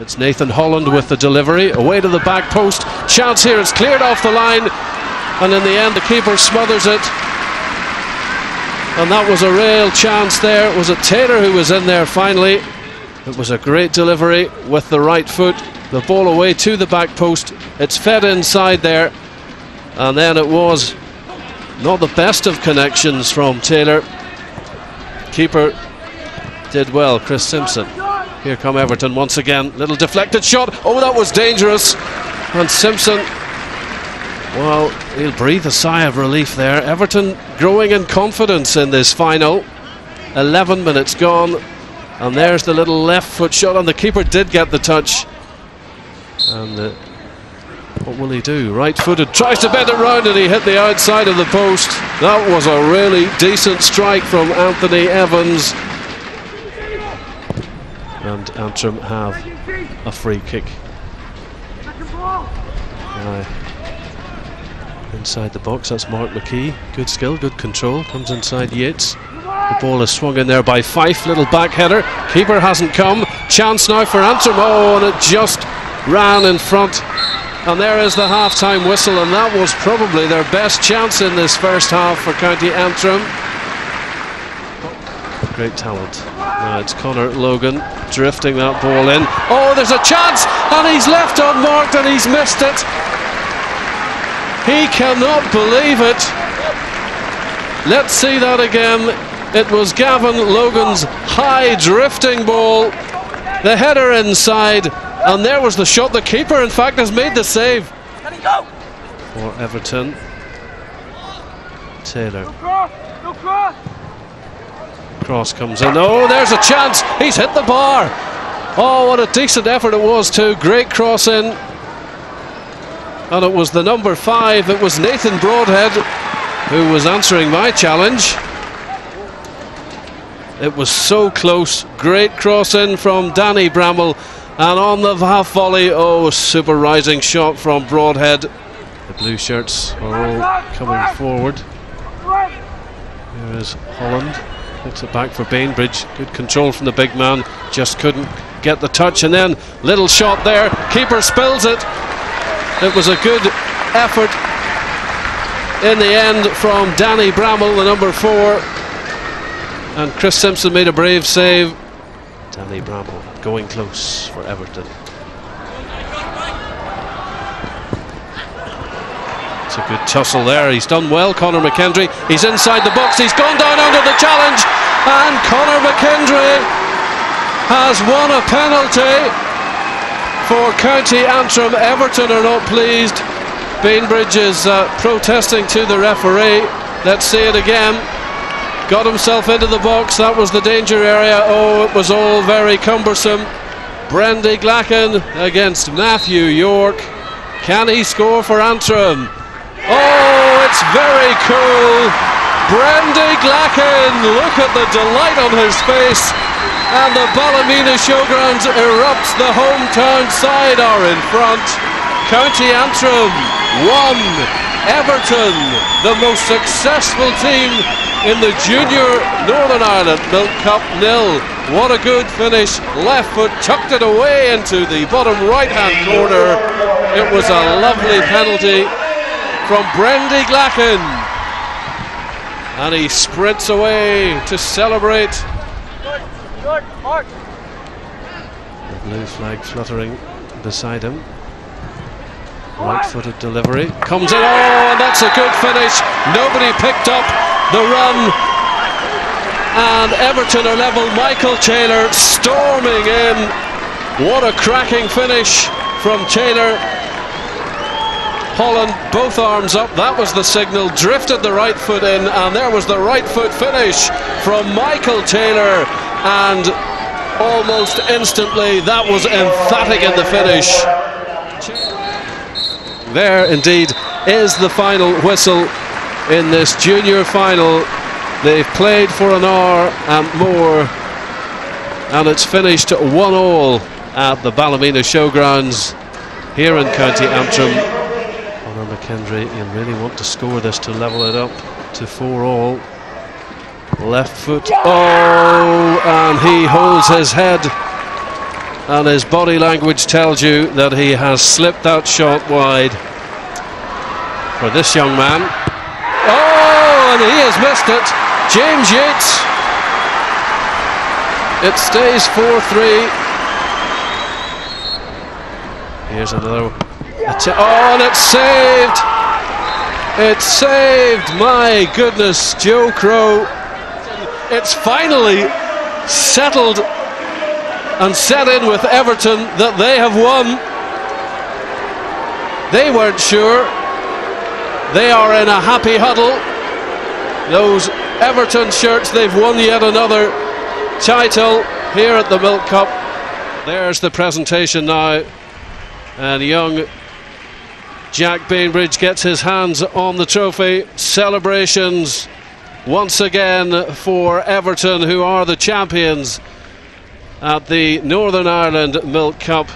It's Nathan Holland with the delivery. Away to the back post. Chance here. It's cleared off the line. And in the end, the keeper smothers it. And that was a real chance there. It was it Taylor who was in there finally? It was a great delivery with the right foot. The ball away to the back post. It's fed inside there. And then it was not the best of connections from Taylor. Keeper did well, Chris Simpson. Here come Everton once again. Little deflected shot. Oh, that was dangerous. And Simpson, well, he'll breathe a sigh of relief there. Everton growing in confidence in this final. 11 minutes gone. And there's the little left foot shot. And the keeper did get the touch. And uh, what will he do? Right footed, tries to bend it round and he hit the outside of the post. That was a really decent strike from Anthony Evans and Antrim have a free kick. Uh, inside the box, that's Mark McKee. Good skill, good control. Comes inside Yates. The ball is swung in there by Fife. Little back header. Keeper hasn't come. Chance now for Antrim. Oh, and it just ran in front. And there is the half time whistle, and that was probably their best chance in this first half for County Antrim. Great talent. Now it's Connor Logan drifting that ball in. Oh, there's a chance, and he's left unmarked and he's missed it. He cannot believe it. Let's see that again. It was Gavin Logan's high drifting ball. The header inside, and there was the shot. The keeper, in fact, has made the save. He? For Everton. Taylor. No cross, no cross. Cross comes in. Oh, there's a chance. He's hit the bar. Oh, what a decent effort it was, too. Great cross in. And it was the number five. It was Nathan Broadhead who was answering my challenge. It was so close. Great cross in from Danny Bramall. And on the half volley, oh, super rising shot from Broadhead. The blue shirts are all coming forward. Here is Holland. Puts it back for Bainbridge. Good control from the big man. Just couldn't get the touch. And then little shot there. Keeper spills it. It was a good effort in the end from Danny Bramall, the number four. And Chris Simpson made a brave save. Danny Bramall going close for Everton. A good tussle there. He's done well, Conor McKendry. He's inside the box. He's gone down under the challenge. And Conor McKendry has won a penalty for County Antrim. Everton are not pleased. Bainbridge is uh, protesting to the referee. Let's see it again. Got himself into the box. That was the danger area. Oh, it was all very cumbersome. Brendy Glacken against Matthew York. Can he score for Antrim? It's very cool. Brendy Glacken, look at the delight on his face. And the Ballymena Showgrounds erupts. The hometown side are in front. County Antrim one. Everton, the most successful team in the Junior Northern Ireland Milk Cup nil. What a good finish. Left foot chucked it away into the bottom right hand corner. It was a lovely penalty from Brendy Glacken. And he sprints away to celebrate. The blue flag fluttering beside him. Right footed delivery. Comes in. Oh, and that's a good finish. Nobody picked up the run. And Everton are level. Michael Taylor storming in. What a cracking finish from Taylor. Holland, both arms up. That was the signal. Drifted the right foot in, and there was the right foot finish from Michael Taylor. And almost instantly, that was emphatic in the finish. There, indeed, is the final whistle in this junior final. They've played for an hour and more, and it's finished one all at the Ballymena Showgrounds here in County Antrim. McKendry, you really want to score this to level it up to four all. Left foot, oh, and he holds his head. and his body language tells you that he has slipped that shot wide for this young man. Oh, and he has missed it. James Yates. It stays 4 3. Here's another. Oh, and it's saved. It's saved. My goodness, Joe Crow. It's finally settled and set in with Everton that they have won. They weren't sure. They are in a happy huddle. Those Everton shirts, they've won yet another title here at the Milk Cup. There's the presentation now. And young Jack Bainbridge gets his hands on the trophy. Celebrations once again for Everton, who are the champions at the Northern Ireland Milk Cup.